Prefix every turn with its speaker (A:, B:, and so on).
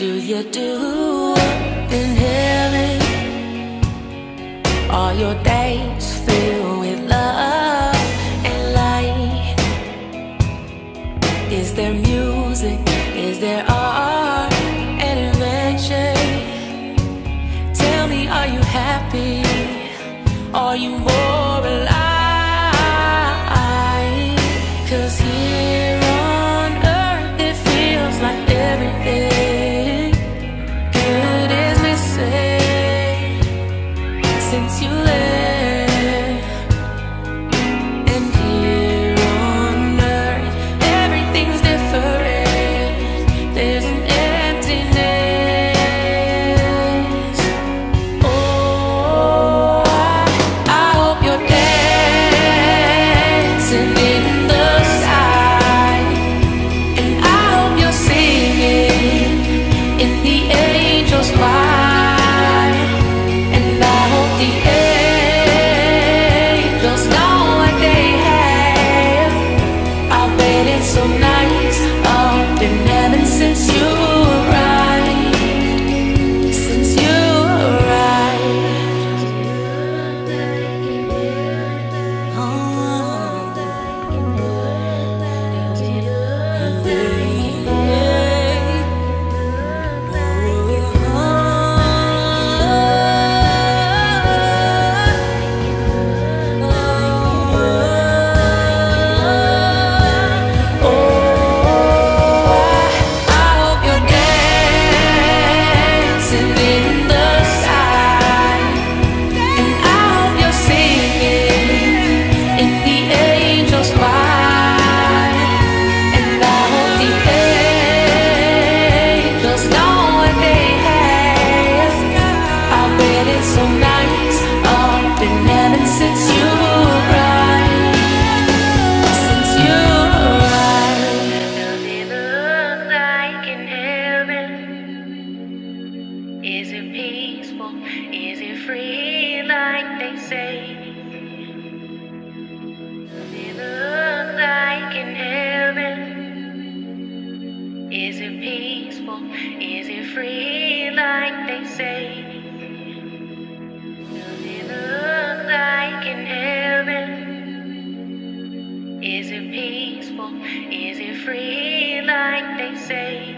A: do you do in heaven? All your days filled with love and light. Is there music? Is there art and invention? Tell me, are you happy? Are you more? like they say. Does it look like in heaven? Is it peaceful? Is it free like they say?